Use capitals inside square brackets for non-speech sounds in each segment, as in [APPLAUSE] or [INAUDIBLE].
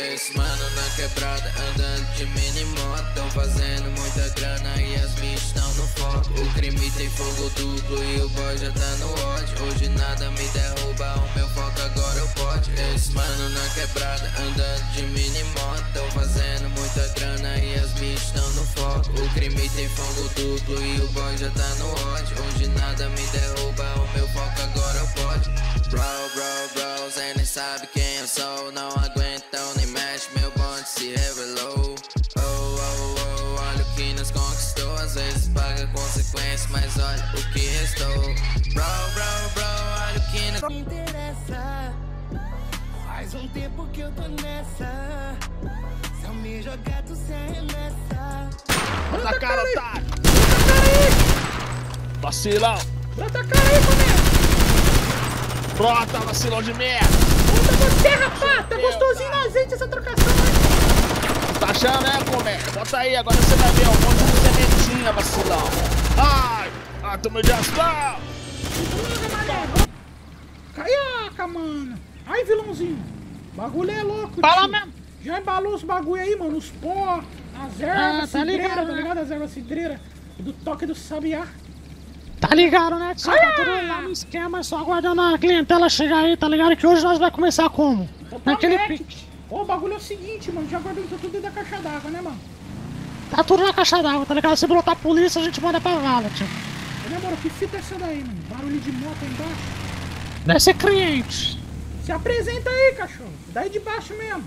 Esse mano na quebrada andando de mini moto. Tão fazendo muita grana e as bichas estão no foco. O crime tem fogo duplo e o boy já tá no ódio. Hoje nada me derruba, o meu foco agora eu pode Esse mano na quebrada andando de mini moto. Tão fazendo muita grana e as bichas estão no foco. O crime tem fogo duplo e o boy já tá no ódio. Hoje nada me derruba, o meu pode Bro, bro, bro, cê nem sabe quem eu sou Não aguentam nem mexe, meu bonde se revelou Oh, oh, oh, olha o que nos conquistou Às vezes paga consequências, mas olha o que restou Bro, bro, bro, olha o que nos... me interessa. Faz um tempo que eu tô nessa. Se eu me jogar, tu se arremessa. Bota a cara, otário! Vacilão! Bota a cara aí, comédia! Brota, vacilão de merda! Bota você, rapaz! Tá gostosinho no azeite essa trocação aí! Tá achando, né, comédia? Bota aí, agora você vai ver um monte de sementinha, vacilão! Ai! Ah, tomei de ação! Caiaca, mano! Aí, vilãozinho! Bagulho é louco, Fala tio. mesmo. Já embalou os bagulho aí, mano, os pó, as ervas, Ah, tá cidreira, ligado, tá né? ligado? As ervas cidreira, do toque do sabiá. Tá ligado, né? Que você tá tudo lá no esquema, só aguardando a clientela chegar aí, tá ligado? Que hoje nós vai começar como? Naquele pique. Ô, o bagulho é o seguinte, mano, já guardou tudo dentro da caixa d'água, né, mano? Tá tudo na caixa d'água, tá ligado? Se brotar a polícia, a gente manda pra vala, tio. Ô, Demora, que fita é essa daí, mano? Barulho de moto aí embaixo. Deve ser cliente. Se apresenta aí, cachorro. Daí de baixo mesmo.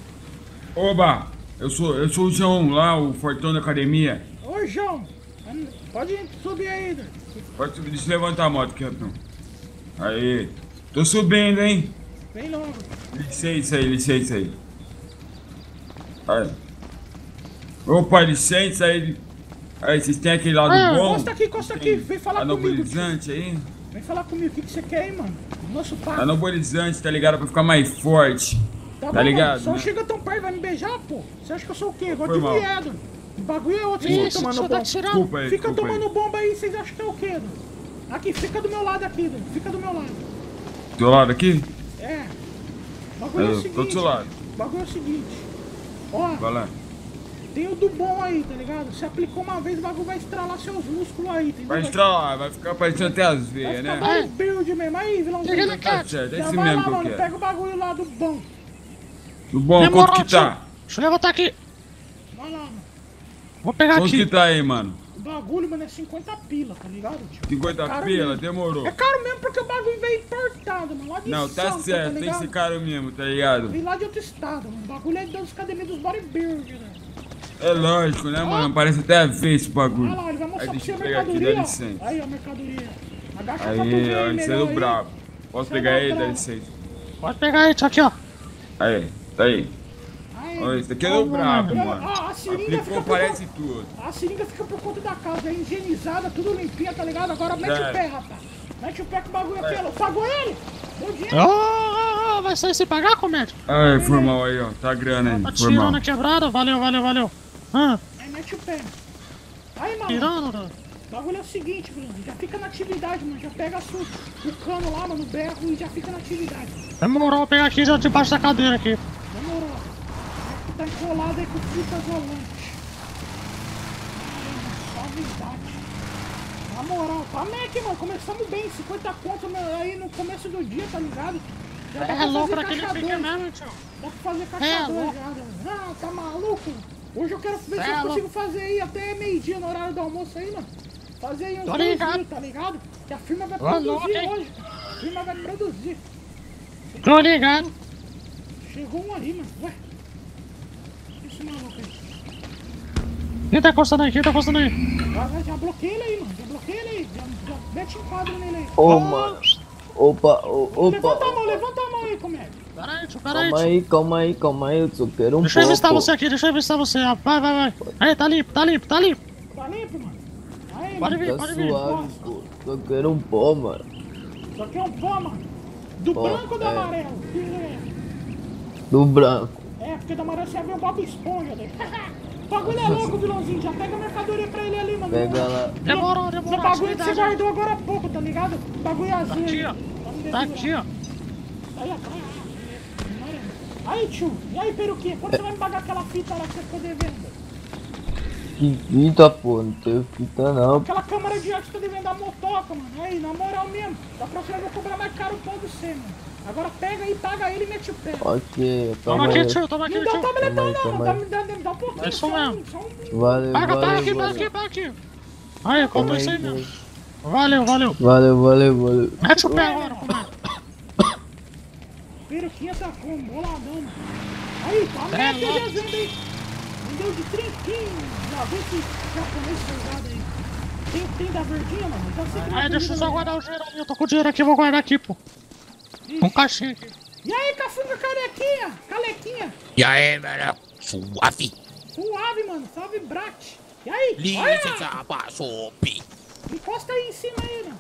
Oba, eu sou, eu sou o João lá, o fortão da academia. Ô, João, pode subir aí, né? Pode subir, deixa eu levantar a moto rapidão. Aí, tô subindo, hein? Vem logo. Licença aí, licença aí. Aí. Opa, licença aí. Aí, vocês têm aquele lado Ah, bom? Encosta aqui, encosta aqui. Vem falar comigo. tio. Anabolizante aí? Vem falar comigo. O que, que você quer aí, mano? Nosso papo. Anabolizante, tá ligado? Pra ficar mais forte. Tá, Tá bom, ligado. Só né? chega tão perto, vai me beijar, pô. Você acha que eu sou o quê? Igual Foi de viado. O bagulho é outro. O tomando tá bomba. tirando. Desculpa aí, Fica desculpa tomando aí. bomba aí, vocês acham que é o quê? né? Aqui, fica do meu lado aqui, né? fica do meu lado. Do lado aqui? É. O bagulho é o Eu tô seguinte. do seu lado. O bagulho é o seguinte. Ó, Vai lá. tem o do bom aí, tá ligado? Você aplicou uma vez, o bagulho vai estralar seus músculos aí, entendeu? Vai estralar, vai ficar parecendo até as Vai veias, ficar né? bodybuild mesmo. Aí, vilãozinho. Chega na Tá certo, é Já esse vai mesmo lá, que eu mano. quero. Pega o bagulho lá do bom. Do bom, Demorou, quanto que tá? Deixa eu levantar aqui. Vai lá, mano. Vou pegar Quanto aqui. que tá aí, mano? O bagulho, mano, é 50 pila, tá ligado? Tio? 50 Caro pila? mesmo. Demorou. É caro mesmo porque o bagulho veio importado, mano. Lá de Não, tá Santos, certo, tem que ser caro mesmo, tá ligado? Vem lá de outro estado, mano. O bagulho é das academias dos bodybuilders, né? É lógico, né, mano? Parece até feio esse bagulho. Olha lá, ele vai mostrar Aí pra deixa você a eu pegar aqui, dá mercadoria. licença. Aí, ó, a mercadoria. Agacha pra tu ver Aí, ó, aí isso é melhor do aí. brabo. Posso é pegar do aí, dá licença. Pode pegar aí, tio, aqui, ó. Aí, tá aí. Ó, isso aqui é do brabo, Ó, mano. ó, a seringa fica Aplicou, por parece tudo. A seringa fica por conta da casa, é higienizada, tudo limpinha, tá ligado? Agora mete Já o pé, rapaz. Mete o pé com o bagulho aqui, ó. Pagou ele? Deu dinheiro? Ô, vai sair sem pagar, comédia? Aí, foi mal aí, ó. Tá a grana Tá aí, foi tirando a quebrada, valeu, valeu, valeu. Ah, Aí mete o pé. Aí, mano. tirando, né? O bagulho é o seguinte, Bruno. Já fica na atividade, mano. Já pega a sua, o cano lá, mano, o berro e já fica na atividade. Demorou, vou pegar aqui já debaixo da cadeira aqui. É tá enrolado aí com fita isolante. Ai, Suavidade. Na moral, tá Mac, mano. Começamos bem. 50 conto aí no começo do dia, tá ligado? Já É pra louco pique dois. mesmo, tio. Dá pra fazer É, dois louco. já, mano. Não, tá maluco? Hoje eu quero ver se É, eu consigo louco. fazer aí até meio-dia no horário do almoço aí, mano. Fazer aí ligado. mil, tá ligado? Que a firma vai produzir louco, hoje. A firma vai produzir. Tô ligado. Chegou um aí, mano. Ué. Quem tá encostando aí? Quem tá encostando aí? Já, já, bloqueei ele aí, mano. Já bloqueei ele aí. Já, já mete enquadro nele aí. Ô, mano. Opa, ô, Levanta a mão, opa. levanta a mão aí, comédia. Pera aí, tio, Calma tio. aí, calma aí, calma aí, eu só quero um Deixa eu avistar pouco. você aqui, deixa eu avistar você. ó. Vai, vai, vai. Aí, tá limpo, tá limpo, tá limpo. Tá limpo, mano? Aí, Pode mano. vir, Tá pode vir. suave, pô. Só quero um pó, mano. Só que é um pó, mano. Do Pó, branco ou do é. amarelo? Que é? Do branco. É, porque da amarelo você vai ver o Bob Esponja daí. [LAUGHS] o bagulho é louco, vilãozinho. Já pega a mercadoria pra ele ali, mano. Pega lá. Demorou, Esse demorou. bagulho que você guardou agora há pouco, tá ligado? Bagulho azul. aqui, aí. ó. Tá aqui, ó. Aí atrás. Aí, tio. E aí, peruquinha? Quando você vai me pagar aquela fita lá que você ficou devendo? Que fita, pô. Não tem fita não. Aquela câmera de ar que tá devendo da motoca, mano. Aí, na moral mesmo. Da próxima vez eu vou cobrar mais caro o pão do você, mano. Agora pega aí, paga ele e mete o pé. Ok, Toma toma aqui, tio, toma aqui, Não dá tio. tabletão não, dá, aí. dá, dá, dá um pouquinho. É isso só mesmo. só um- Valeu, Pega, pega valeu, aqui, pega valeu. aqui, pega aqui. Aí, conta Toma isso aí. Deus. Valeu, valeu. Valeu, valeu, valeu. Mete o pé agora, comadre. [COUGHS] Peruquinha tá como? Boladão, mano. Aí, tá É, mete louco. a venda aí. Vendeu de trinquinho. Já vê esse japonês soldado aí. Tem, tem da verdinha, mano? Sei que não Aí, deixa eu só não. guardar o dinheiro ali. Eu tô com o dinheiro aqui, vou guardar aqui, pô. Um caixinha aqui. E aí, cafunga carequinha? Calequinha? E aí, velho? Suave. Suave, mano. Salve, Brat. E aí? Licença, pasope. Encosta aí em cima aí, mano.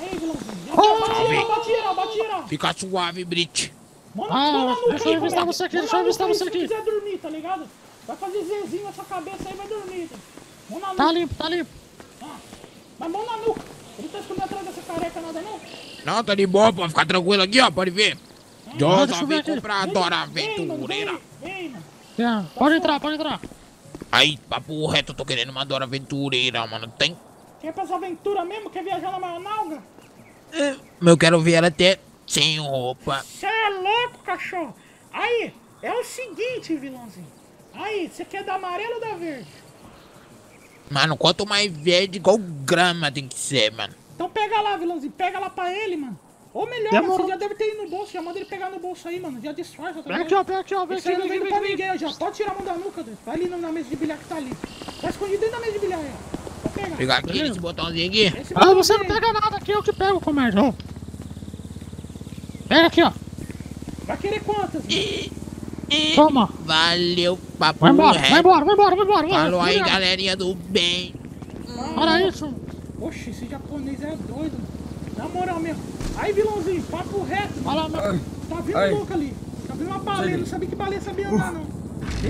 Aí, vilãozinho. Oh! Bate geral, bate geral, bate geral. Fica suave, Brit. Mano, Ah, deixa eu comédia. você aqui, deixa eu aí você Se aqui. quiser dormir, tá ligado? Vai fazer zezinho na sua cabeça aí, vai dormir. Tá, mão na Tá limpo, tá limpo. Mas mão na nuca. Tá não? Tá de boa, pode ficar tranquilo aqui, ó, pode ver. Eu deixa só eu ver vim aqui. comprar a Dora Vem, Aventureira. vem, vem, mano. É, Pode entrar, pode entrar. Aí, papo reto, eu tô querendo uma Dora Aventureira, mano. Tem? Quer pra essa aventura mesmo? Quer viajar na Maionalga? Eu quero ver ela até sem roupa. Cê é louco, cachorro. Aí, é o seguinte, vilãozinho. Aí, você quer da amarela ou da verde? Mano, quanto mais verde, igual grama tem que ser, mano. Então pega lá, vilãozinho. Pega lá pra ele, mano. Ou melhor, mano, você já deve ter ido no bolso. Já manda ele pegar no bolso aí, mano. Já disfarça, tá Vem aqui, ó, vem aqui, ó, vem aqui, não vem vem pra vem ninguém já. Pode tirar a mão da nuca, Deus. Vai ali na na mesa de bilhar que tá ali. Tá escondido dentro da mesa de bilhar aí. ó. Vai pegar. Pegar aqui esse botãozinho aqui. Esse Ah, você não pega nada aqui, eu que pego, comédia. ó. Pega aqui, ó. Vai querer quantas? Toma. Valeu, papo Vai embora, vai embora, vai embora, vai embora. vai. Falou aí, galerinha do bem. Olha isso. Oxe, esse japonês é doido. mano. Na moral mesmo. Aí, vilãozinho, papo reto. Olha lá. Tá vindo Ai. louco ali. Tá vindo uma baleia. Não sabia que baleia sabia andar, não.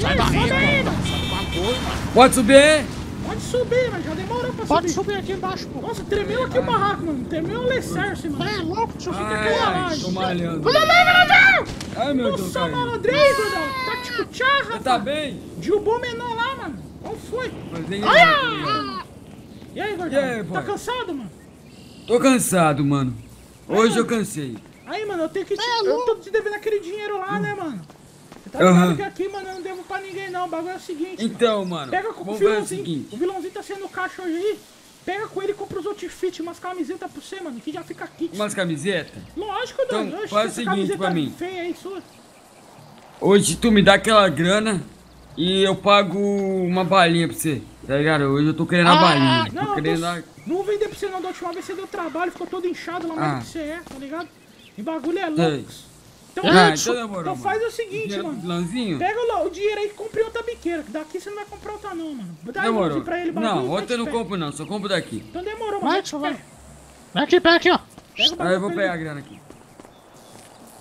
Sai Ei, daí, sobe aí, mano. Sai. Pode subir! Pode subir, mas já demorou pra Pode subir. subir aqui embaixo, pô. Nossa, tremeu aqui o barraco, mano. Tremeu o alicerce, mano. É louco, tio. Fica Ai, aqui, ai, tô ó. malhando. Vamos lá, Maradão! Ai, meu Deus, Nossa, malandrei, gordão. Tá tipo tchá, Você rapaz. tá bem? Derrubou o menor lá, mano. Qual foi? Nem- E aí, gordão? E aí, tá pai? cansado, mano? Tô cansado, mano. Hoje eu cansei. Aí, mano, eu tenho que te... É, eu tô te devendo aquele dinheiro lá, né, mano? Você tá ligado que aqui, mano, eu não devo pra ninguém, não. O bagulho é o seguinte, mano. Então, mano, Pega com o vilãozinho. seguinte. O vilãozinho tá sendo caixa hoje aí. Pega com ele e compra os outfits, umas camisetas pra você, mano, que já fica kit. Umas camisetas? Lógico, Então, doido. Faz o seguinte camiseta pra mim. feia aí sua. Hoje tu me dá aquela grana e eu pago uma balinha pra você. Tá ligado? Hoje eu tô querendo a balinha. Não, tô querendo tô- a... não vender pra você não. Da última vez você deu trabalho, ficou todo inchado lá mais Ah. do que você é, tá ligado? E bagulho é Sei. louco. Então, Ah, então, então demorou, faz mano. o seguinte, mano. vilãozinho? Pega o, o dinheiro aí e compre outra biqueira. Que daqui você não vai comprar outra não, mano. Dá aí, Demorou. pra ele, bagulho, Não, mete outra eu não pé. compro não, só compro daqui. Então demorou, Vai, mano. vai. pé. Vem aqui, pega aqui, ó. Pega o Aí eu vou pegar a grana aqui.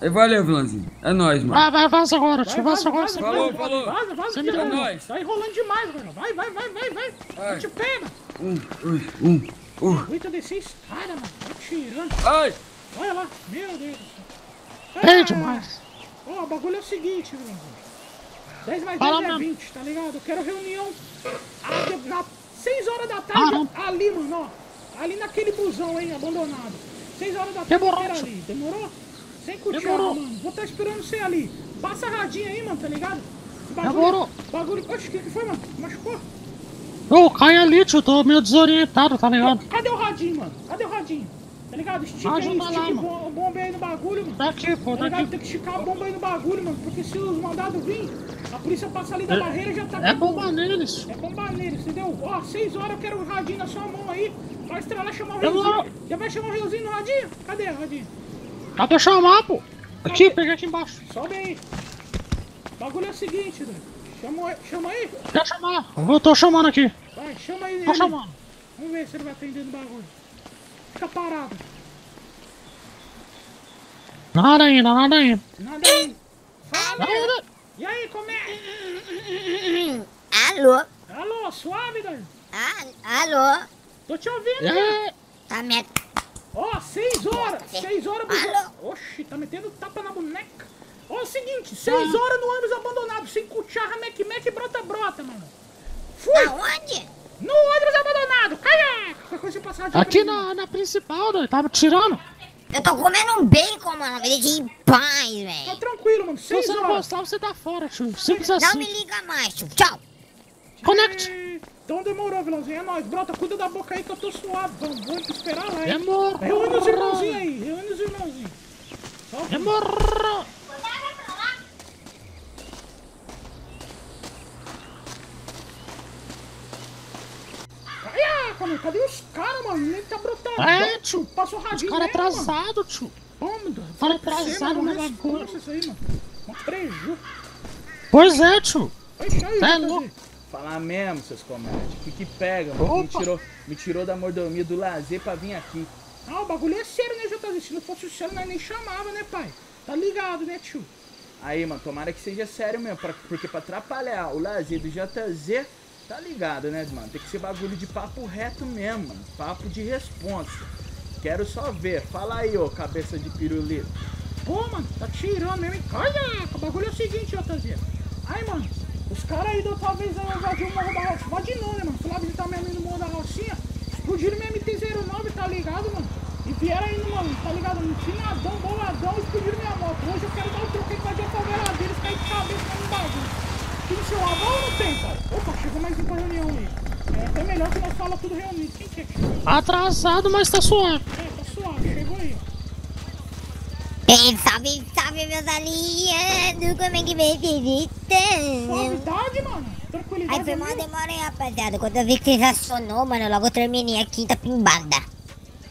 Aí, valeu, vilãozinho. É nóis, mano. Vai, vai, vaza agora, Vai, tio. Vaza vaza, agora. vaza, Falou, vaza, falou. Vaza, vaza, dá mãe. nós. Tá enrolando demais, mano. Vai, vai, vai, vai, vai. Vai. Pé, mano. Um, dois, um, um. Aguenta descer escada, mano. Tá tirando. Ai! Olha lá. Meu Deus do céu. Bem Ah, demais. Ó, o bagulho é o seguinte, irmão. 10 mais 10 Fala é mesmo. 20, tá ligado? Eu quero reunião às na 6 horas da tarde, Caramba. ali, mano, ó. Ali naquele busão aí, abandonado. 6 horas da tarde, Demorou, eu quero tio. ali. Demorou? Cutear, Demorou. mano. Vou estar esperando você ali. Passa a radinha aí, mano, tá ligado? Bagulho, Demorou. Bagulho... Oxe, o que que foi, mano? Machucou? Ô, cai ali, tio. Tô meio desorientado, tá ligado? Cadê o radinho, mano? Cadê o radinho? Tá ligado? Estica aí, lá, estica bom- bomba aí no bagulho, mano. Daqui, pô, Tá ligado? daqui. Tem que esticar a bomba aí no bagulho, mano. Porque se os mandados virem, a polícia passar ali da É- barreira já tá É com- bomba neles. É bomba nele, entendeu? Ó, seis horas eu quero o radinho na sua mão aí. Vai estrelar chamar o Riozinho. Já vai chamar o Riozinho no radinho? Cadê o radinho? Cadê eu chamar, pô? Aqui, peguei aqui embaixo. Sobe aí. O bagulho é o seguinte, doido. Chama, chama aí. Quer chamar? Eu tô chamando aqui. Vai, chama aí. Tô ele. chamando. Vamos ver se ele vai atender no bagulho. Fica parado. Nada ainda, nada ainda. Nada aí. Fala, Nada né? ainda. E aí, como é? Alô? Alô, suave, doido? Ah, alô? Tô te ouvindo, aí? Tá me... Ó, seis horas, seis horas... Alô? Oxi, tá metendo tapa na boneca. Ó, é o seguinte, seis horas no ônibus abandonado, sem cucharra, mec, mec, brota, brota, mano. Fui! Aonde? No ônibus abandonado, de Aqui na, na principal, né? Tava tirando. Eu tô comendo um bacon, mano. Deixa em paz, Tá velho. tranquilo, mano, Se seis você não horas. gostar, você tá fora, tio. Simples Não assim. me liga mais, tio. Tchau. Conect. É, Então demorou, vilãozinho. É nóis. Brota, cuida da boca aí que eu tô suave. Vamos, vamos esperar lá, hein? Demorou. Reúne os irmãozinhos aí. Reúne os irmãozinhos. Só. Demorou. Caraca, mano. Cadê os caras, mano? Nem tá brotando. É, tio. Passou Os radinho caras mesmo, mano. atrasados, tio. Deus. Fala atrasado no Responsa bagulho. isso aí, mano. Uma preju. Pois é, tio. Oi, aí, Tá JZ. louco. Falar mesmo, seus comédios. O que que pega, mano? Me tirou, me tirou da mordomia do lazer pra vir aqui. Ah, o bagulho é sério, né, JZ? Se não fosse sério, nós nem chamava, né, pai? Tá ligado, né, tio? Aí, mano, tomara que seja sério mesmo, pra- porque pra atrapalhar o lazer do JZ, tá ligado, né, mano? Tem que ser bagulho de papo reto mesmo, mano. Papo de responsa. Quero só ver. Fala aí, ô cabeça de pirulito. Pô, mano, tá tirando mesmo, hein? Caraca, o bagulho é o seguinte, JZ. Aí, mano, os caras aí da outra vez aí invadiram o Morro da Rocinha. Invadiram, né, mano? Fui lá visitar minha mãe no Morro da Rocinha. Explodiram minha MT-09, tá ligado, mano? E vieram aí, mano, tá ligado? Finadão, boladão, explodiram minha moto. Hoje eu quero dar o troco aí invadir a favela deles, cair de cabeça no bagulho. Tem seu avô ou não tem, pai? Opa, chegou mais um pra reunião aí. É até melhor que nós fala tudo reunido. Quem que é que? Atrasado, mas tá suave. É, Ei, salve, salve, meus aliados. Como é que vem, visita? Suavidade, mano. Tranquilidade. Aí foi minha. demora, hein, rapaziada. Quando eu vi que vocês acionou, mano, eu logo terminei a quinta pimbada.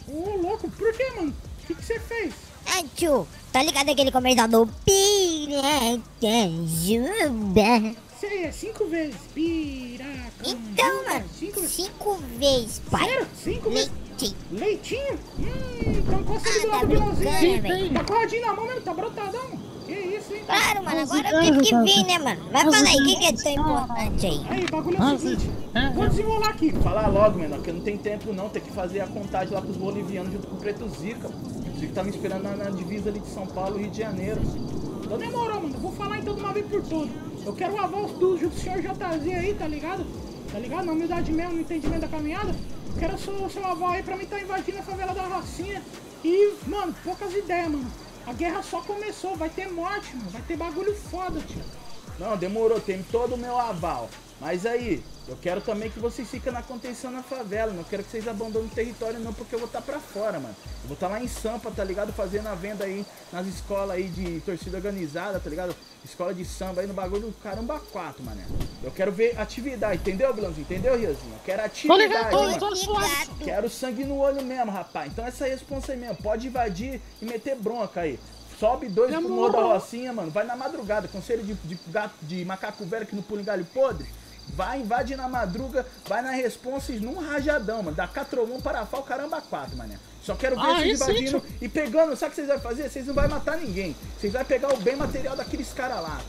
Ô, louco, por que, mano? O que você fez? Ah, tio, tá ligado aquele comercial do Pirata Juba? Sei, é cinco vezes. Piraca. Então, mano, Cinco vezes. cinco vezes, pai. Sério? Cinco vezes? Leite. Leitinho? Hum, então do Ah, tá lado do. Tá com o radinho na mão mesmo, tá brotadão. Que isso, hein? Claro, mano, agora eu tive que vir, né, mano? Vai falar aí, o que, que é tão importante aí? Aí, o bagulho é o seguinte. É, Vou desenrolar aqui. Falar logo, menor, que eu não tenho tempo não. Tem que fazer a contagem lá pros bolivianos junto com o Preto Zica. O Zica tá me esperando na, na divisa ali de São Paulo e Rio de Janeiro. Então demorou, mano. Eu Vou falar então de uma vez por todas. Eu quero o aval do, do senhor JZ aí, tá ligado? Tá ligado? Na humildade mesmo, no entendimento da caminhada. Quero o seu, aval aí pra mim tá invadindo a favela da Rocinha. E, mano, poucas ideias, mano. A guerra só começou, vai ter morte, mano. Vai ter bagulho foda, tio. Não, demorou, tem todo o meu aval. Mas aí, eu quero também que vocês fiquem na contenção na favela. Não quero que vocês abandonem o território, não, porque eu vou estar pra fora, mano. Eu vou estar lá em Sampa, tá ligado? Fazendo a venda aí nas escolas aí de torcida organizada, tá ligado? Escola de samba aí no bagulho do caramba 4, mané. Eu quero ver atividade, entendeu, Vilãozinho? Entendeu, Riozinho? Eu quero atividade, mano. Quero sangue no olho mesmo, rapaz. Então essa é a responsa aí mesmo. Pode invadir e meter bronca aí. Sobe dois pro da Rocinha, mano. Vai na madrugada. Conselho de, de, gato, de macaco velho que não pula em galho podre. Vai, invade na madruga, vai na responsa e num rajadão, mano. Da Catromon para Fal, caramba, quatro, mané. Só quero ver Ah, vocês isso, invadindo e pegando. Sabe o que vocês vão fazer? Vocês não vão matar ninguém. Vocês vão pegar o bem material daqueles caras lá.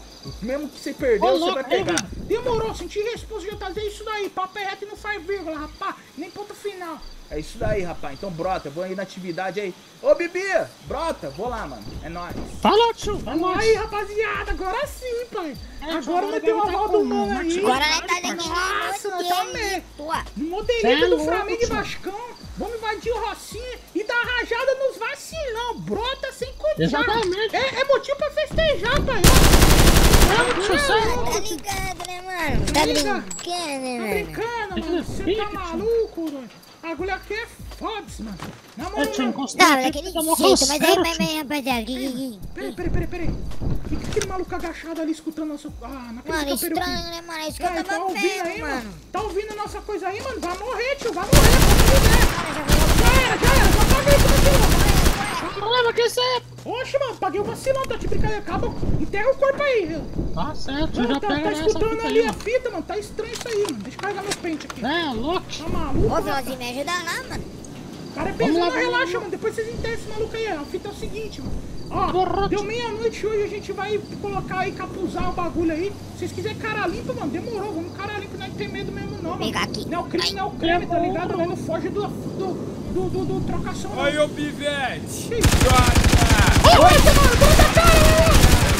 Mesmo que você perdeu, Ô, você louco, vai pegar. Demorou, senti responsa de JZ, isso daí. Papo é reto e não faz vírgula, rapaz. Nem ponto final. É isso daí, rapaz. Então brota, vou aí na atividade aí. Ô, Bibi, brota. Vou lá, mano. É nóis. Fala, tio. Vamos aí, rapaziada. Agora sim, pai. Agora agora nós temos vai a tá volta do como? mano aí. Agora nós tá Nossa, nós tá meio. tua. No modelito é do Flamengo e. Vascão. Vamos invadir o Rocinha e dar rajada nos vacilão. Brota sem cuidar. Exatamente. É, é motivo pra festejar, pai. Tá ligado, né, mano? Tá Liga. brincando, né, Tá mano? brincando, mano? Você tá maluco, doido? A agulha aqui é foda, mano. Na É, moral, mesmo. encostar Não, daquele tá jeito, mas aí, tio. mas, rapaziada, que, que, que, Peraí, peraí, peraí, peraí. O que, que aquele maluco agachado ali escutando nosso. Ah, não Mano, acredito que eu estranho, né, mano? É isso que eu tá tava ouvindo vendo, aí, mano. Tá ouvindo nossa coisa aí, mano? Vai morrer, tio. Vai morrer, pode Já era, já era. Só paga isso, vacilão. Problema que você é. Oxe, mano, paguei o vacilão. Tá te brincando. Acaba. Enterra o corpo aí, viu? Tá certo, Mano, já tá, pega tá escutando ali aí, a mano. fita, mano. Tá estranho isso aí, mano. Deixa eu carregar meu pente aqui. É, louco. Tá maluco? Ô, mano? Velozinho, me ajuda lá, mano. Cara é Vamos pesado, lá, relaxa, lá. mano. Depois vocês enterram esse maluco aí. A fita é o seguinte, mano. Ó, Porra, deu meia-noite hoje, a gente vai colocar aí, capuzar o bagulho aí. Se vocês quiserem cara limpa, mano, demorou. Vamos cara limpa, não tem medo mesmo não, mano. pegar aqui. Não é o crime, não é o crime, tá ligado? Nós não foge do, do, do, do, do trocação. não. Oi, ô pivete. Jota. Ô, Roger, mano, brota a cara, ó!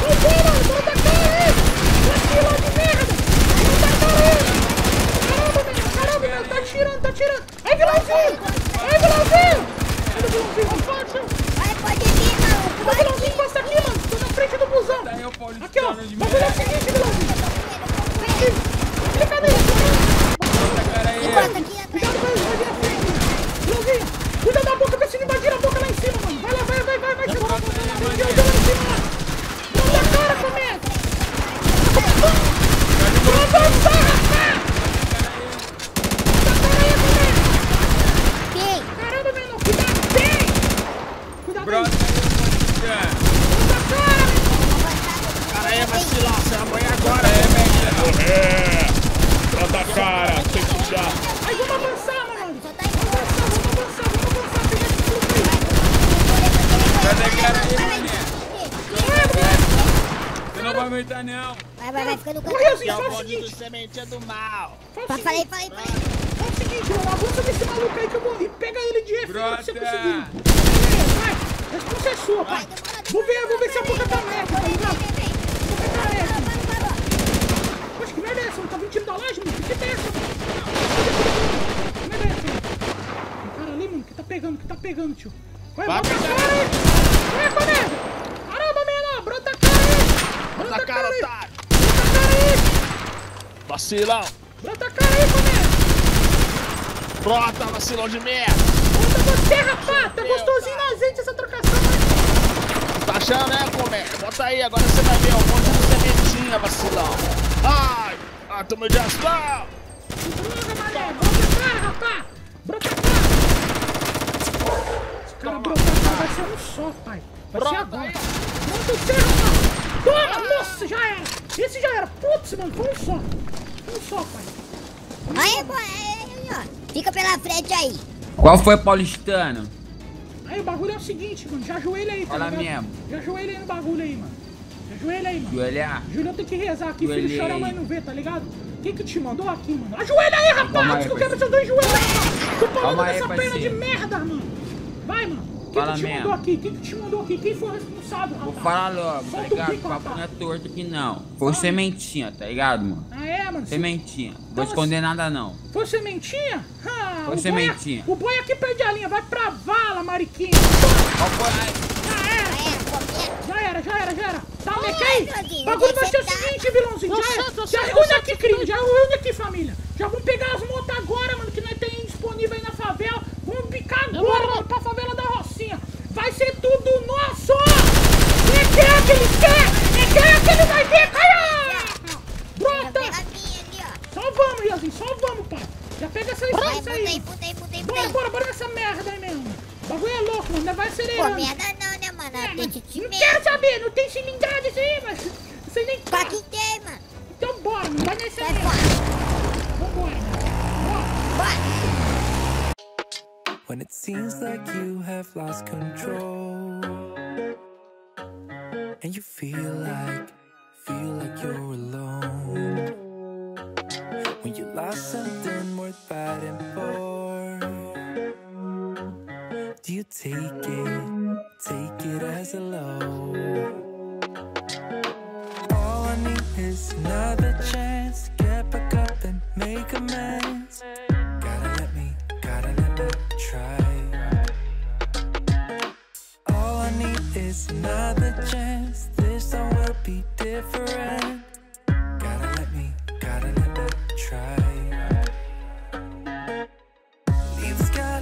Ô, mano, brota a cara aí! Vacilão de merda! Brota a cara aí! Caramba, meu, caramba, meu, tá tirando, tá tirando! Aí, vilãozinho! Aí, vilãozinho! Cadê o vilãozinho? Fácil! Vai, pode vir, maluco. Ô, Vai vilãozinho, passa aqui, mano! Tô na frente do busão! Tá aí o Aqui, ó! O bagulho é o seguinte, vilãozinho! Aqui! Clica nele! Bota a cara aí. Encosta aqui atrás. Cuidado, vai invadir a frente! Vilãozinho! Cuida da boca, vê se não invadir a boca lá em cima, mano! Vai lá, vai, vai, vai, vai! Segura a boca lá! Vai, vai, vai lá em cima, lá! Brota a cara, comédia! Brota a cara, rapaz! Brota a cara aí, comédia! Quem? Caramba, menor, cuidado, bem! Cuidado aí, Brota aí, paulistano. brota a cara, menor! Cara aí, vacilão, você vai morrer agora. É, velho. É. Brota a cara, tem que puxar. Aí, vamos avançar, mano! Só tá em Vamos avançar, vamos avançar, vamos avançar! Pega esse grupo aí! Bota a cara aí, mané. Vai, vai! Você não vai aguentar, não. Vai, É o faz o seguinte! sementinha do mal. Faz o Falei, seguinte! falei, falei. Faz o seguinte, mano, avança desse maluco aí que eu vou... E pega ele de refém pra você conseguir! Vai! A resposta é sua, pai! Vou ver, vou ver se a boca tá merda, tá ligado? Boca tá merda! Poxa, que merda é essa? mano? Tá vindo tiro da laje, mano? Que fita é essa? mano? Que merda é essa? mano? Tem cara ali, mano, que tá pegando, que tá pegando, tio. Vai, Vai, brota a vai, cara aí! Vai, comédia! Caramba, menor, brota a cara aí! Brota a cara, otário. Brota a cara aí! Vacilão. Brota a cara aí, comédia! Brota, vacilão de merda. Brota você, rapaz! Tá gostosinho no azeite essa trocação, né? Tá achando, né, comédia? Bota aí, agora você vai ver o monte de sementinha, vacilão. Ai, ah, tomei de aspal. Droga, mané! Brota a cara, rapaz! Brota a cara! Esse cara brotar a cara vai ser um só, pai! Vai ser Brota agora! aí. Brota você, rapaz! Toma! Nossa, já era! Esse já era! Putz, mano, foi um só! Um só, pai! Aí, pô, aí, ó. Fica pela frente aí. Qual foi, paulistano? Aí o bagulho é o seguinte, mano, já ajoelha aí, tá Fala ligado? mesmo. Já ajoelha aí no bagulho aí, mano. Já ajoelha aí, mano. Joelhar? Julião tem que rezar aqui, filho Joelhei. chora, a mãe não vê, tá ligado? Quem que te mandou aqui, mano? Ajoelha aí, rapaz! Antes que eu quebro seus dois joelhos, rapaz! Tô falando dessa perna de merda, mano! Vai, mano! Quem Fala que te mesmo. mandou aqui? Quem que te mandou aqui? Quem foi o responsável, rapaz? Vou falar logo, tá Solta o ligado? O papo não é torto aqui, não. Foi sementinha, tá ligado, mano? Ah, é, mano? Sementinha. Então, Vou esconder nada, não. Foi sementinha? Ah, Foi o sementinha. Boi, o boi aqui perde a linha, vai pra vala, mariquinha! Qual foi? Já era! É. Já era, já era, já era. Tá, Mequei? vilãozinho, O bagulho vai ser o você tá? seguinte, vilãozinho. Já, é, já eu reúne aqui, que crime. Já reúne aqui, família. Já vamos pegar as motos agora, mano, que nós tem disponível aí na favela. Vamos picar agora, mano, pra favela da Rocinha. Vai ser tudo nosso! Quem quer que eles querem? Quem quer que ele vai ver, cara! Pega Brota! Só vamos, Ianzinho, só vamos, pai. Já pega essa licença aí, aí, puta Bora, bora, bora nessa merda aí mesmo. O bagulho é louco, mano. Vai Pô, acelerando. merda não, né, mano? É, não quero saber, não tem cilindrada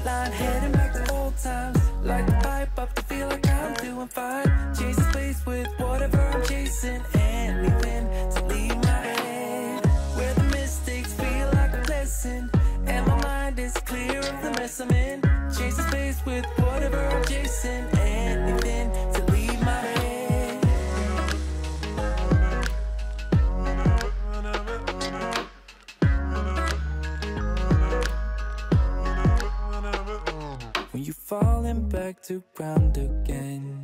Skyline, heading back to old times. Like the pipe up to feel like I'm doing fine. Chase the space with whatever I'm chasing. Anything to leave my head. Where the mistakes feel like a blessing. And my mind is clear of the mess I'm in. Chase the space with whatever I'm chasing. To ground again